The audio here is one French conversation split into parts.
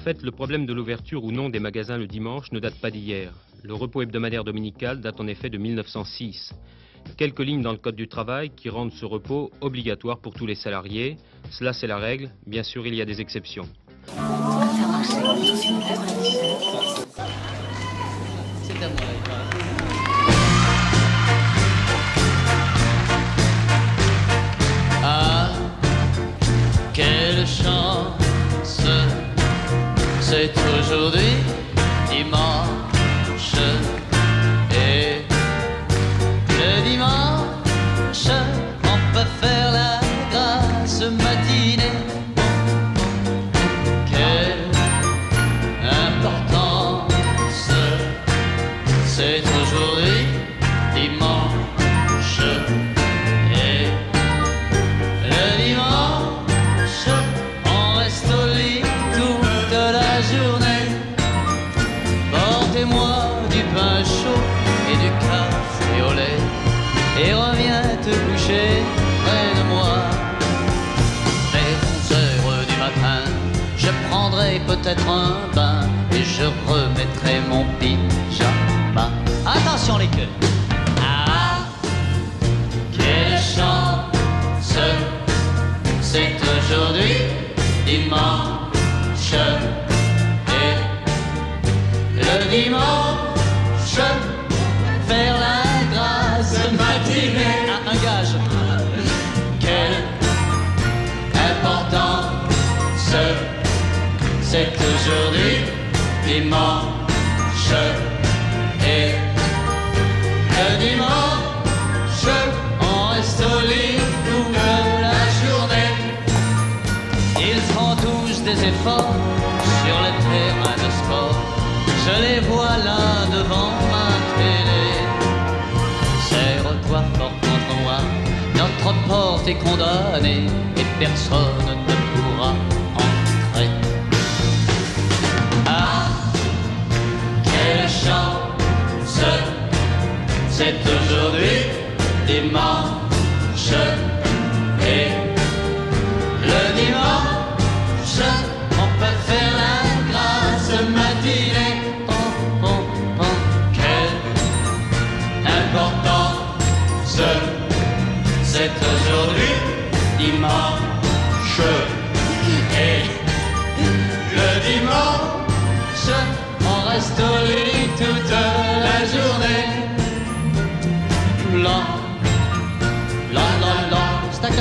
fait, le problème de l'ouverture ou non des magasins le dimanche ne date pas d'hier. Le repos hebdomadaire dominical date en effet de 1906. Quelques lignes dans le Code du travail qui rendent ce repos obligatoire pour tous les salariés. Cela, c'est la règle. Bien sûr, il y a des exceptions. C'est aujourd'hui dimanche. Et le dimanche, on peut faire la grâce matinée. Et reviens te coucher près de moi. Vers 11 heures du matin, je prendrai peut-être un bain et je remettrai mon pyjama. Attention les queues. C'est aujourd'hui dimanche. Et le dimanche, on reste au lit toute la journée. Ils font tous des efforts sur le terrain de sport. Je les vois là devant ma télé. Serre-toi fort contre moi, notre porte est condamnée et personne ne c'est aujourd'hui dimanche. Et le dimanche, on peut faire la grâce matinée. Oh, oh, oh, quelle importance, c'est aujourd'hui dimanche. Et le dimanche, on reste au lit toute la journée.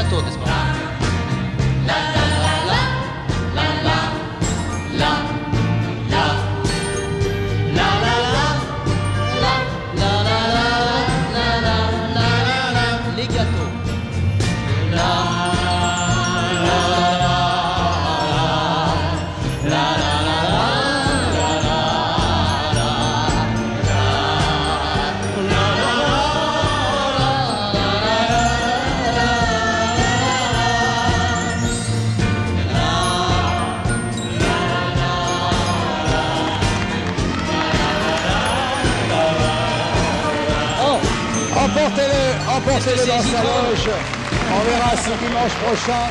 そうですか？ラララララララ emportez-le, dans sa loge. On verra si dimanche prochain